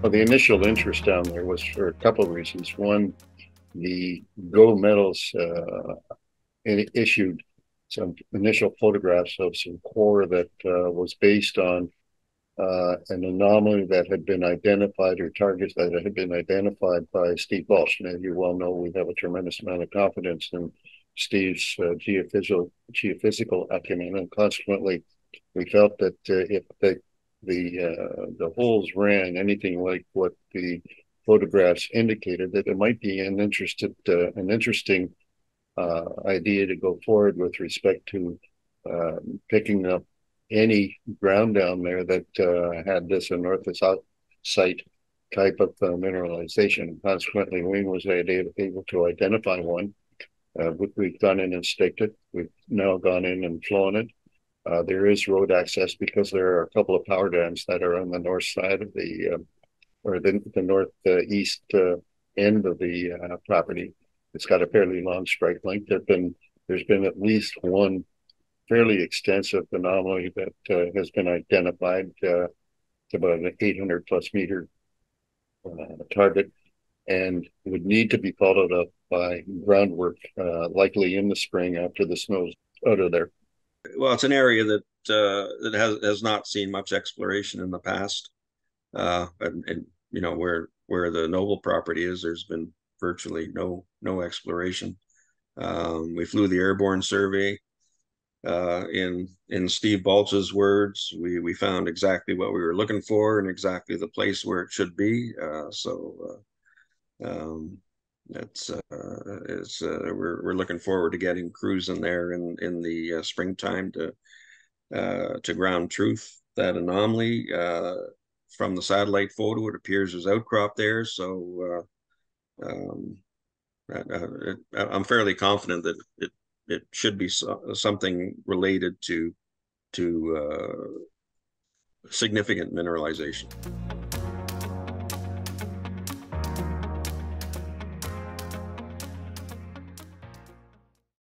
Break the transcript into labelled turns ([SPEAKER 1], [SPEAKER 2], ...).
[SPEAKER 1] Well, the initial interest down there was for a couple of reasons. One, the Go Metals uh, issued some initial photographs of some core that uh, was based on uh, an anomaly that had been identified or targets that had been identified by Steve Balch. And as you well know, we have a tremendous amount of confidence in Steve's uh, geophysical geophysical acumen, and consequently, we felt that uh, if the the uh, the holes ran anything like what the photographs indicated, that it might be an interested uh, an interesting uh, idea to go forward with respect to um, picking up any ground down there that uh, had this anorthosite site type of uh, mineralization. Consequently, Wayne was able to identify one. Uh, we've gone in and staked it. We've now gone in and flown it. Uh, there is road access because there are a couple of power dams that are on the north side of the, uh, or the, the northeast uh, end of the uh, property. It's got a fairly long strike length. There've been there's been at least one fairly extensive anomaly that uh, has been identified. Uh, it's about an 800 plus meter target and would need to be followed up by groundwork, likely in the spring after the snows out of there
[SPEAKER 2] well, it's an area that uh, that has has not seen much exploration in the past, uh, and, and you know where where the Noble property is, there's been virtually no no exploration. Um, we flew the airborne survey. Uh, in in Steve Balch's words, we we found exactly what we were looking for and exactly the place where it should be. Uh, so uh, um, it's uh, it's uh, we're we're looking forward to getting crews in there in in the uh, springtime to uh, to ground truth that anomaly uh, from the satellite photo. It appears there's outcrop there, so uh, um, I, am fairly confident that it it should be so, something related to to significant mineralization.